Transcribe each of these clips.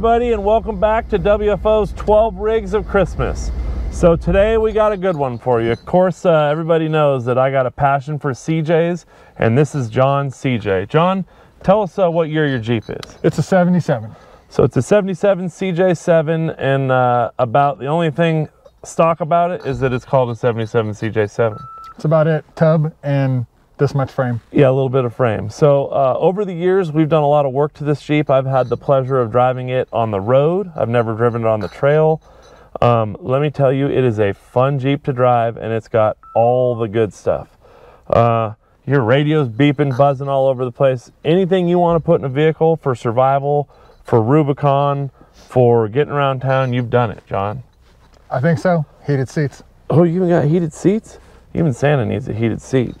Everybody and welcome back to WFO's 12 Rigs of Christmas. So today we got a good one for you. Of course, uh, everybody knows that I got a passion for CJs and this is John CJ. John, tell us uh, what year your Jeep is. It's a 77. So it's a 77 CJ7 and uh, about the only thing stock about it is that it's called a 77 CJ7. That's about it. Tub and this much frame. Yeah, a little bit of frame. So uh, over the years, we've done a lot of work to this Jeep. I've had the pleasure of driving it on the road. I've never driven it on the trail. Um, let me tell you, it is a fun Jeep to drive and it's got all the good stuff. Uh, your radio's beeping, buzzing all over the place. Anything you want to put in a vehicle for survival, for Rubicon, for getting around town, you've done it, John. I think so. Heated seats. Oh, you even got heated seats? Even Santa needs a heated seat.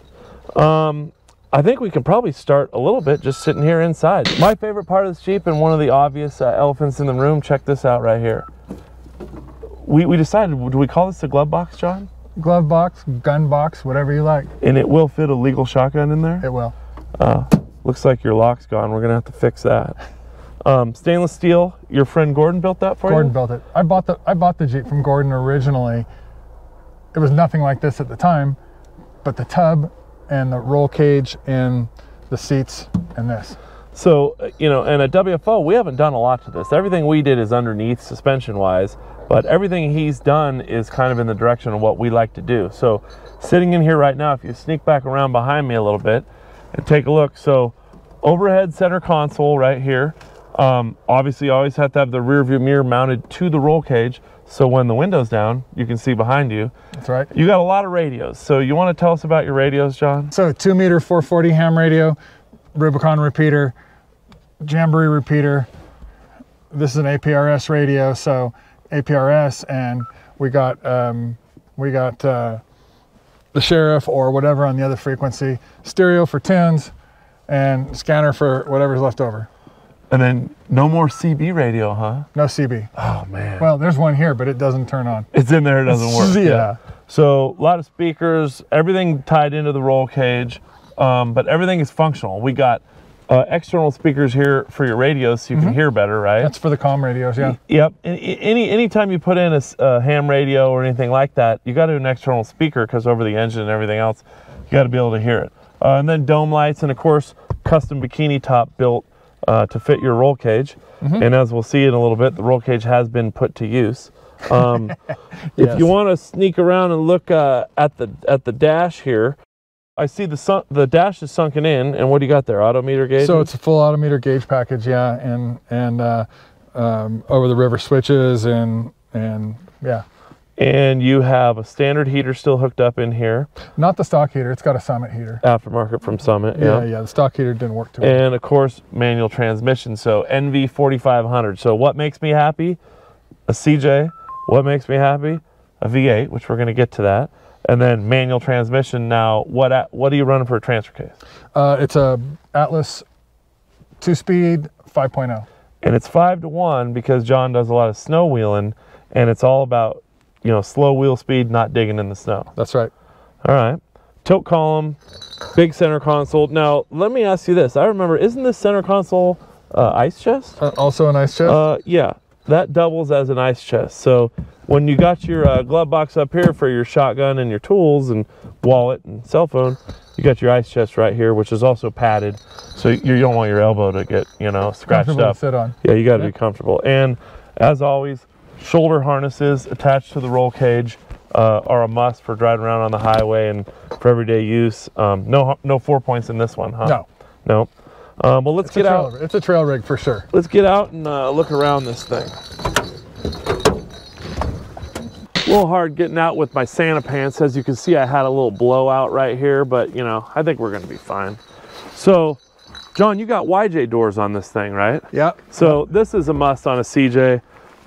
Um, I think we can probably start a little bit just sitting here inside. My favorite part of this Jeep and one of the obvious uh, elephants in the room, check this out right here. We, we decided, do we call this the glove box, John? Glove box, gun box, whatever you like. And it will fit a legal shotgun in there? It will. Uh, looks like your lock's gone. We're gonna have to fix that. Um, stainless steel, your friend Gordon built that for Gordon you? Gordon built it. I bought the I bought the Jeep from Gordon originally. It was nothing like this at the time, but the tub and the roll cage and the seats and this. So, uh, you know, and at WFO, we haven't done a lot to this. Everything we did is underneath suspension wise, but everything he's done is kind of in the direction of what we like to do. So, sitting in here right now, if you sneak back around behind me a little bit and take a look. So, overhead center console right here. Um, obviously, always have to have the rear view mirror mounted to the roll cage. So when the window's down, you can see behind you. That's right. You got a lot of radios. So you want to tell us about your radios, John? So two meter 440 ham radio, Rubicon repeater, Jamboree repeater. This is an APRS radio, so APRS, and we got um, we got uh, the sheriff or whatever on the other frequency, stereo for tens, and scanner for whatever's left over. And then no more CB radio, huh? No CB. Oh man. Well, there's one here, but it doesn't turn on. It's in there, it doesn't work. Yeah. So a lot of speakers, everything tied into the roll cage, um, but everything is functional. We got uh, external speakers here for your radios so you can hear better, right? Mm-hmm. That's for the comm radios, yeah. Yep. Any anytime you put in a ham radio or anything like that, you got to do an external speaker because over the engine and everything else, you got to be able to hear it. Uh, and then dome lights and of course custom bikini top built uh, to fit your roll cage. Mm-hmm. And as we'll see in a little bit, the roll cage has been put to use. Um, If you want to sneak around and look uh, at the at the dash here, I see the sun, the dash is sunken in. And what do you got there? AutoMeter gauge. So it's a full AutoMeter gauge package, yeah, and and uh, um, over the river switches and and yeah, and you have a standard heater still hooked up in here, not the stock heater. It's got a Summit heater. aftermarket from Summit. Yeah, yeah. The stock heater didn't work too well. and of course manual transmission so nv 4500 so what makes me happy a cj what makes me happy a v8 which we're going to get to that and then manual transmission now what what are you running for a transfer case Uh, it's a Atlas two-speed 5.0. and it's five to one because john does a lot of snow wheeling and it's all about you know slow wheel speed not digging in the snow That's right. all right tilt column big center console now let me ask you this i remember isn't this center console uh, ice chest Uh, also an ice chest. Uh, yeah, that doubles as an ice chest. So when you got your uh, glove box up here for your shotgun and your tools and wallet and cell phone, you got your ice chest right here, which is also padded, so you don't want your elbow to get you know scratched up. sit on. Yeah, you got to be comfortable. And as always, shoulder harnesses attached to the roll cage uh, are a must for driving around on the highway and for everyday use. Um, no, no four points in this one, huh? No. No. Um, well, let's It's get out it's a trail rig for sure. let's get out and uh, look around this thing. A little hard getting out with my Santa pants. As you can see, I had a little blowout right here, but you know, I think we're gonna be fine. So, John, you got YJ doors on this thing, right? Yeah. So this is a must on a CJ.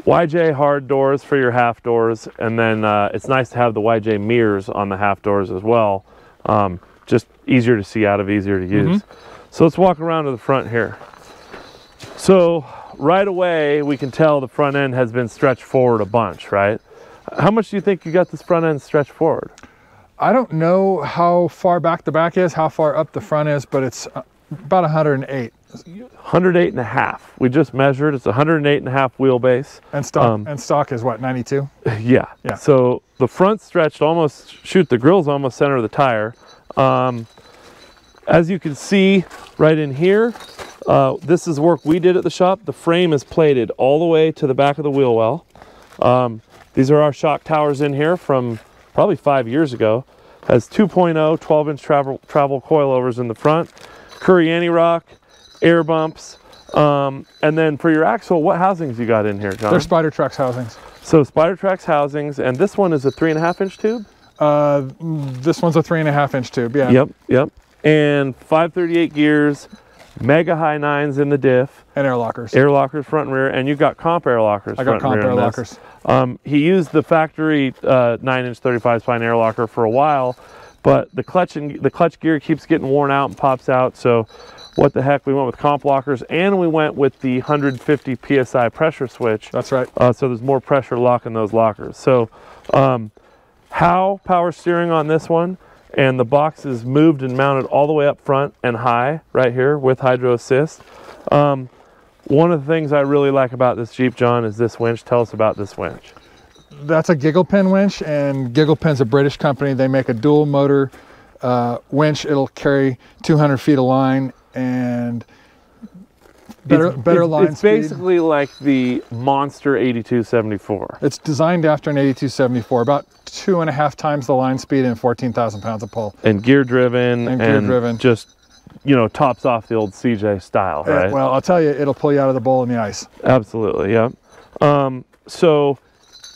YJ hard doors for your half doors, and then uh, it's nice to have the YJ mirrors on the half doors as well. Um, just easier to see out of, easier to use. So let's walk around to the front here. So right away, we can tell the front end has been stretched forward a bunch, right? How much do you think you got this front end stretched forward? I don't know how far back the back is, how far up the front is, but it's uh, about 108. 108 and a half. We just measured. It's 108 and a half wheelbase. And stock Um, and stock is what 92. Yeah. Yeah. So the front stretched almost, shoot, the grill's almost center of the tire. Um, as you can see right in here, uh, this is work we did at the shop. The frame is plated all the way to the back of the wheel well. Um, these are our shock towers in here from probably five years ago. Has 2.0 12 inch travel, travel coilovers in the front, Currie anti-rock, air bumps. Um, and then for your axle, what housings you got in here, John? They're Spidertrax housings. So Spidertrax housings, and this one is a three and a half inch tube. Uh, this one's a three and a half inch tube. Yeah. Yep, yep. And 538 gears, mega high nines in the diff, And air lockers. air lockers front and rear, and you got comp air lockers. I got comp air lockers. Um, he used the factory uh, nine inch 35 spline air locker for a while, but the clutch and the clutch gear keeps getting worn out and pops out. So, what the heck? We went with comp lockers, and we went with the 150 psi pressure switch. That's right. Uh, so there's more pressure lock in those lockers. So um, how power steering on this one and the box is moved and mounted all the way up front and high right here with hydro assist. Um, one of the things I really like about this Jeep, John, is this winch. Tell us about this winch. That's a Gigglepin winch, and Gigglepin's a British company. They make a dual motor uh, winch. It'll carry 200 feet of line and better it's, better it's, line It's speed. basically like the Monster 8274. It's designed after an 8274, about two and a half times the line speed and 14,000 pounds of pull. And gear driven And gear driven. just, you know, tops off the old CJ style, right? well, I'll tell you, it'll pull you out of the bowl in the ice. Absolutely, yeah. Um, so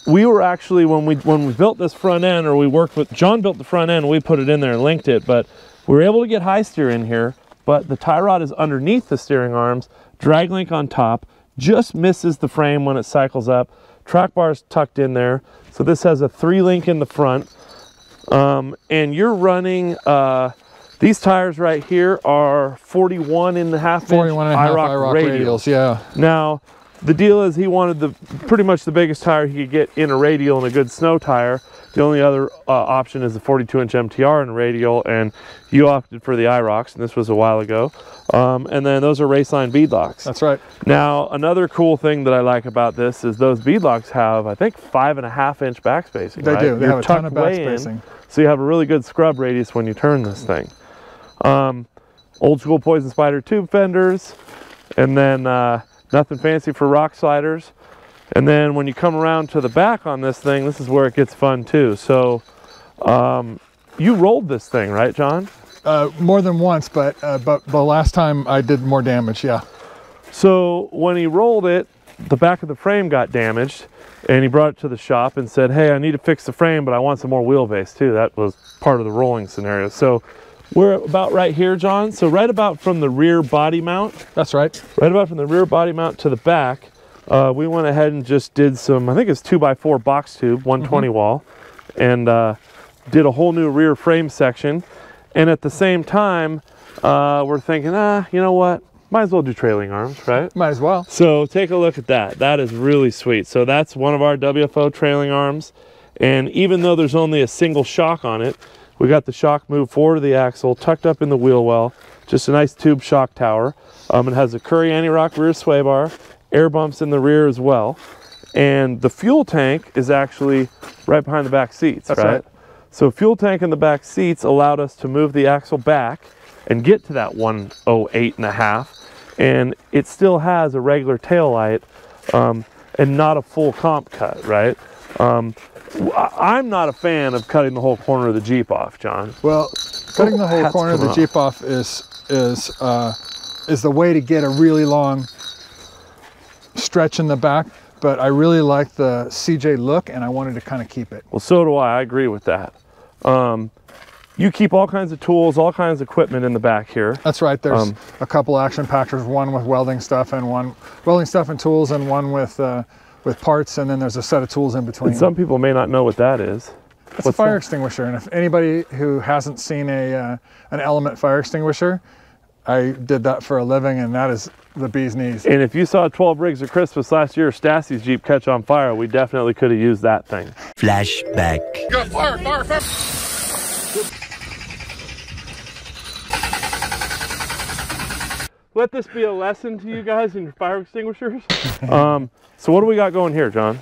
we were actually when we when we built this front end, or we worked with John built the front end, we put it in there and linked it, but we were able to get high steer in here. But the tie rod is underneath the steering arms, drag link on top, just misses the frame when it cycles up. Track bar is tucked in there, so this has a three link in the front, um, and you're running. Uh, these tires right here are 41 and a half inch 41 and a half Irok Irok radials. radials, yeah. Now, the deal is he wanted the pretty much the biggest tire he could get in a radial and a good snow tire. The only other uh, option is the 42 inch MTR and radial, and you opted for the Iroks, and this was a while ago. Um, and then those are Raceline beadlocks. That's right. Now, another cool thing that I like about this is those beadlocks have, I think, five and a half inch backspacing. They right? do. They You're have a ton of in, backspacing. so you have a really good scrub radius when you turn this thing. Um, old school Poison Spyder tube fenders, and then uh, nothing fancy for rock sliders. And then when you come around to the back on this thing, this is where it gets fun too. So um, you rolled this thing, right, John? Uh, more than once, but uh, but the last time I did more damage. Yeah. So when he rolled it, the back of the frame got damaged, and he brought it to the shop and said, "Hey, I need to fix the frame, but I want some more wheelbase too." That was part of the rolling scenario. So we're about right here, John. So right about from the rear body mount, That's right. right about from the rear body mount to the back, uh, we went ahead and just did some. I think it's two by four box tube, 120 wall, and uh, did a whole new rear frame section. And at the same time, uh, we're thinking, ah, you know what? Might as well do trailing arms, right? Might as well. So take a look at that. That is really sweet. So that's one of our WFO trailing arms. And even though there's only a single shock on it, we got the shock moved forward of the axle, tucked up in the wheel well. Just a nice tube shock tower. Um, it has a Currie anti-rock rear sway bar, air bumps in the rear as well. And the fuel tank is actually right behind the back seats, That's right? right. So fuel tank in the back seats allowed us to move the axle back and get to that 108 and a half. And it still has a regular tail light um, and not a full comp cut, right? Um, I'm not a fan of cutting the whole corner of the Jeep off, John. Well, cutting the whole Hat's corner of the coming Jeep off is is uh, is the way to get a really long stretch in the back. But I really like the CJ look, and I wanted to kind of keep it. Well, so do I. I agree with that. Um, you keep all kinds of tools, all kinds of equipment in the back here. That's right. There's Um, a couple action packers, one with welding stuff, and one welding stuff and tools, and one with uh, with parts, and then there's a set of tools in between. Some people may not know what that is. It's a fire that? extinguisher, and if anybody who hasn't seen a uh, an Element fire extinguisher, I did that for a living, and that is the bee's knees. And if you saw 12 rigs of Christmas last year, Stassi's Jeep catch on fire, we definitely could have used that thing. Flashback. let this be a lesson to you guys in your fire extinguishers. Um, so what do we got going here, John?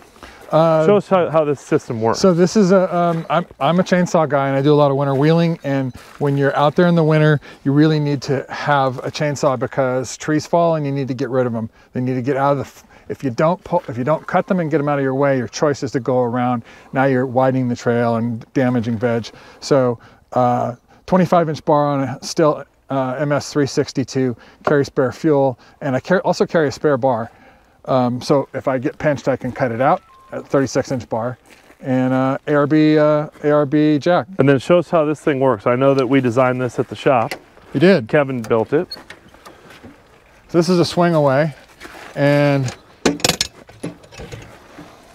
Show us how, how this system works. So this is a, um, I'm, I'm a chainsaw guy and I do a lot of winter wheeling. And when you're out there in the winter, you really need to have a chainsaw because trees fall and you need to get rid of them. They need to get out of the, if you don't pull, if you don't cut them and get them out of your way, your choice is to go around. Now you're widening the trail and damaging veg. So uh, 25 inch bar on a Stihl uh, MS362, carry spare fuel, and I car- also carry a spare bar. Um, so if I get pinched, I can cut it out at 36 inch bar and uh, ARB uh, ARB jack. and then show us how this thing works. I know that we designed this at the shop. You did. Kevin built it. So this is a swing away, and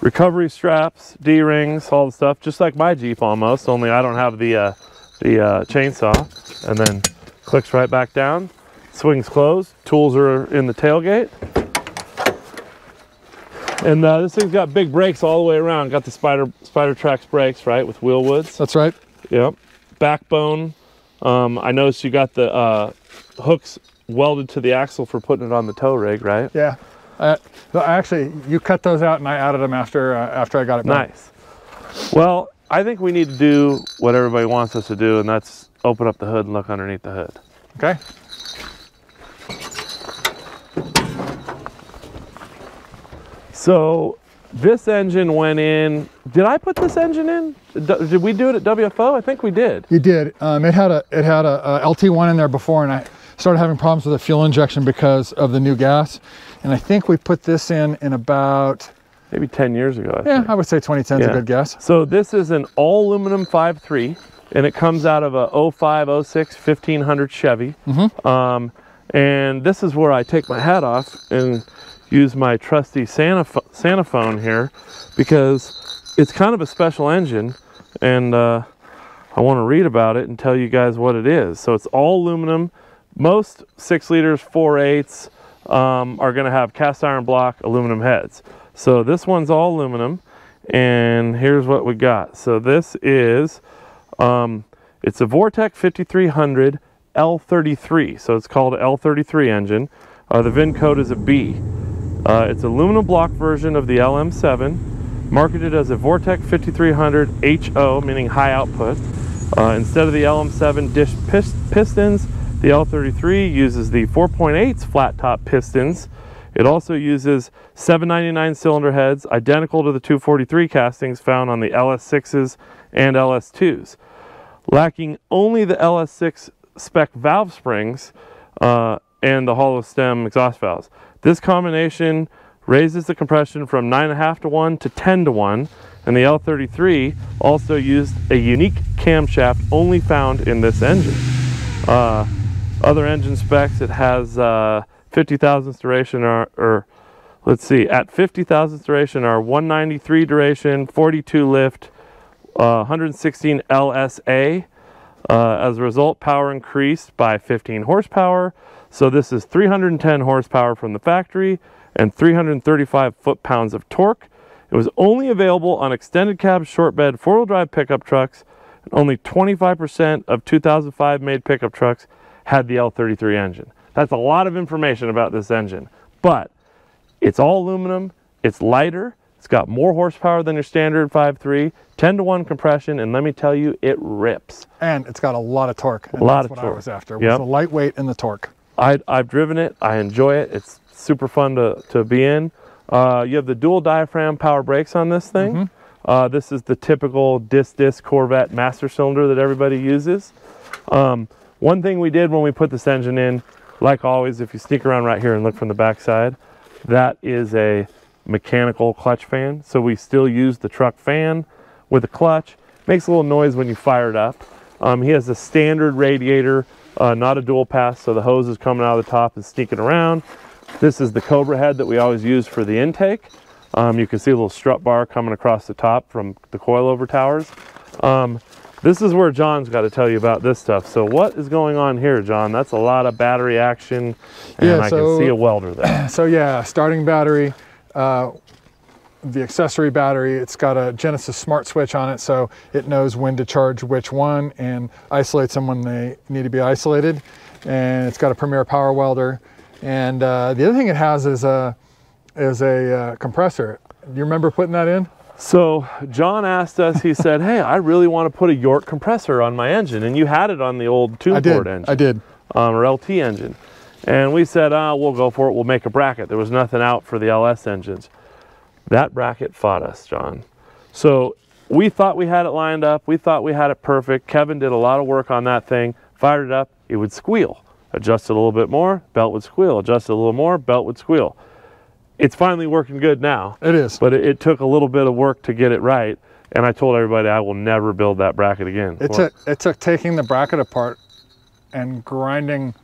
recovery straps, D rings, all the stuff, just like my Jeep almost. Only I don't have the uh, the uh, chainsaw, and then clicks right back down. Swings closed. Tools are in the tailgate, and uh, this thing's got big brakes all the way around. Got the Spider Spidertrax brakes, right, with Wilwoods. that's right. Yep. Backbone. Um, I noticed you got the uh, hooks welded to the axle for putting it on the tow rig, right? Yeah. Uh, no, actually, you cut those out, and I added them after uh, after I got it. back. Nice. Well, I think we need to do what everybody wants us to do, and that's open up the hood and look underneath the hood. Okay. So this engine went in. Did I put this engine in? Did we do it at WFO? I think we did. You did. Um, it had a it had a, a LT1 in there before, and I started having problems with the fuel injection because of the new gas. And I think we put this in in about Maybe 10 years ago. I yeah, think. I would say 2010 is Yeah. a good guess. So this is an all aluminum 5.3 and it comes out of a 05, 06, 1500 Chevy. Um, and this is where I take my hat off and use my trusty Santa, Santa phone here because it's kind of a special engine and uh, I want to read about it and tell you guys what it is. So it's all aluminum. Most six liters, four eighths um, are going to have cast iron block aluminum heads. So this one's all aluminum, and here's what we got. So this is, um, it's a Vortec 5300 L33. So it's called L33 engine. Uh, the VIN code is a B. Uh, it's aluminum block version of the LM7, marketed as a Vortec 5300 HO, meaning high output. Uh, instead of the LM7 dish pis- pistons, the L33 uses the 4.8 flat top pistons. It also uses 799 cylinder heads, identical to the 243 castings found on the LS6s and LS2s, lacking only the LS6 spec valve springs uh, and the hollow stem exhaust valves. This combination raises the compression from 9.5 to 1 to 10 to 1, and the L33 also used a unique camshaft only found in this engine. Uh, other engine specs, it has uh, 50 thousandths duration, or, or let's see, at 50 thousandths duration are 193 duration, 42 lift, uh, 116 LSA. Uh, as a result, power increased by 15 horsepower. So this is 310 horsepower from the factory and 335 foot-pounds of torque. It was only available on extended cab short bed four-wheel drive pickup trucks. And only 25% of 2005 made pickup trucks had the L33 engine. That's a lot of information about this engine, but it's all aluminum, it's lighter, it's got more horsepower than your standard 5.3, 10 to 1 compression, and let me tell you, it rips. And it's got a lot of torque. A lot that's of what torque. I was after. Was Yep. the lightweight and the torque. I, I've driven it, I enjoy it, it's super fun to, to be in. Uh, you have the dual diaphragm power brakes on this thing. Uh, this is the typical disc disc Corvette master cylinder that everybody uses. Um, one thing we did when we put this engine in, like always, if you sneak around right here and look from the back side, that is a mechanical clutch fan. So we still use the truck fan with a clutch. Makes a little noise when you fire it up. Um, he has a standard radiator, uh, not a dual pass, so the hose is coming out of the top and sneaking around. This is the Cobra head that we always use for the intake. Um, you can see a little strut bar coming across the top from the coilover towers. Um, this is where John's got to tell you about this stuff. So what is going on here, John? That's a lot of battery action, and Yeah, I can see a welder there. So yeah, starting battery, uh, the accessory battery, it's got a Genesis smart switch on it, so it knows when to charge which one and isolates them when they need to be isolated. And it's got a Premier power welder. And uh, the other thing it has is a is a uh, compressor. Do you remember putting that in? So John asked us, he said, Hey, I really want to put a York compressor on my engine. And you had it on the old tune I board engine, I did. um, or LT engine. And we said, ah, we'll go for it. We'll make a bracket. There was nothing out for the LS engines. That bracket fought us, John. So we thought we had it lined up. We thought we had it perfect. Kevin did a lot of work on that thing, fired it up, it would squeal. Adjusted a little bit more, belt would squeal. Adjusted a little more, belt would squeal. It's finally working good now. It is. But it, it took a little bit of work to get it right. And I told everybody I will never build that bracket again. It took it took taking the bracket apart and grinding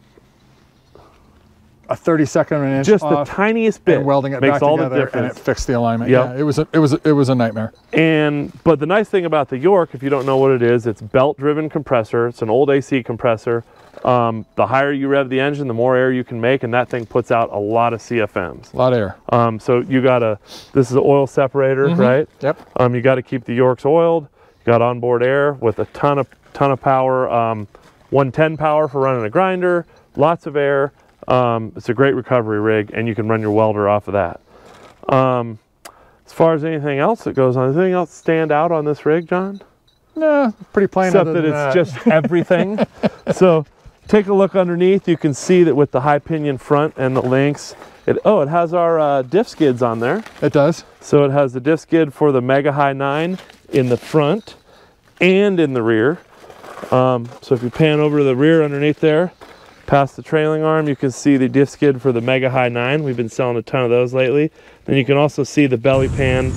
a 32nd of an inch just the tiniest bit and welding it makes back all together the and it fixed the alignment. Yep. Yeah, it was a, it was a, it was a nightmare. And but the nice thing about the York, if you don't know what it is, it's belt-driven compressor. It's an old AC compressor. Um, the higher you rev the engine, the more air you can make, and that thing puts out a lot of CFMs. A lot of air. Um, so you got a this is an oil separator, Mm-hmm. right? Yep. Um, you got to keep the Yorks oiled. You got onboard air with a ton of ton of power. Um, 110 power for running a grinder. Lots of air. Um, it's a great recovery rig, and you can run your welder off of that. Um, as far as anything else that goes on, does anything else stand out on this rig, John? No, pretty plain. Except that it's just everything. so take a look underneath. You can see that with the high pinion front and the links, it oh, it has our uh, diff skids on there. it does. So it has the diff skid for the Mega High 9 in the front and in the rear. Um, so if you pan over to the rear underneath there, past the trailing arm, you can see the diff skid for the Mega High 9. We've been selling a ton of those lately. Then you can also see the belly pan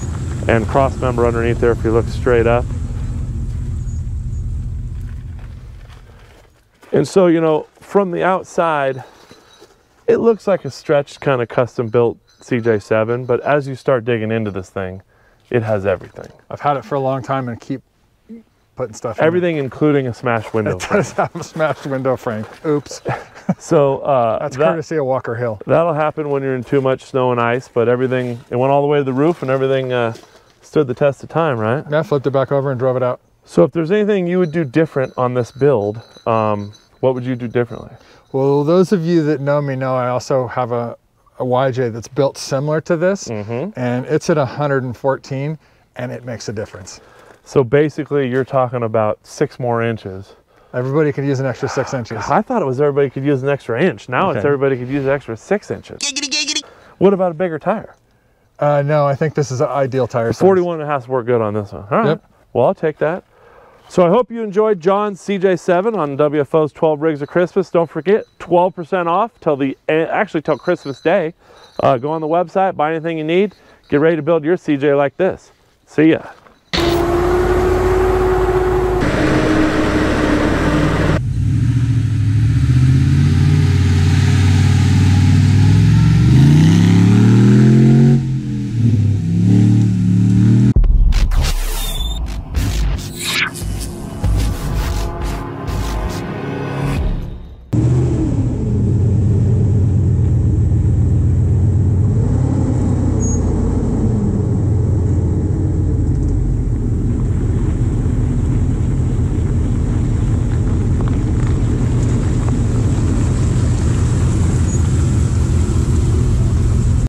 and cross member underneath there if you look straight up. And so, you know, from the outside, it looks like a stretched kind of custom built CJ7, but as you start digging into this thing, it has everything. I've had it for a long time and keep putting stuff. in. Everything, including a smashed window. It does have a smashed window frame. Oops. so uh, That's that, courtesy of Walker Hill. that'll happen when you're in too much snow and ice, but everything, it went all the way to the roof and everything uh, stood the test of time, right? Yeah, flipped it back over and drove it out. So if there's anything you would do different on this build, um, what would you do differently? Well, those of you that know me know I also have a, a YJ that's built similar to this, Mhm. and it's at 114, and it makes a difference. So basically, you're talking about six more inches. Everybody can use an extra six inches. I thought it was everybody could use an extra inch. Now it's everybody could use an extra six inches. What about a bigger tire? Uh, no, I think this is an ideal tire size. 41 and a half work good on this one. All right. Yep. Well, I'll take that. So I hope you enjoyed John's CJ7 on WFO's 12 Rigs of Christmas. Don't forget, 12% off till the eh, actually till Christmas Day. Uh, go on the website, buy anything you need, get ready to build your CJ like this. See ya.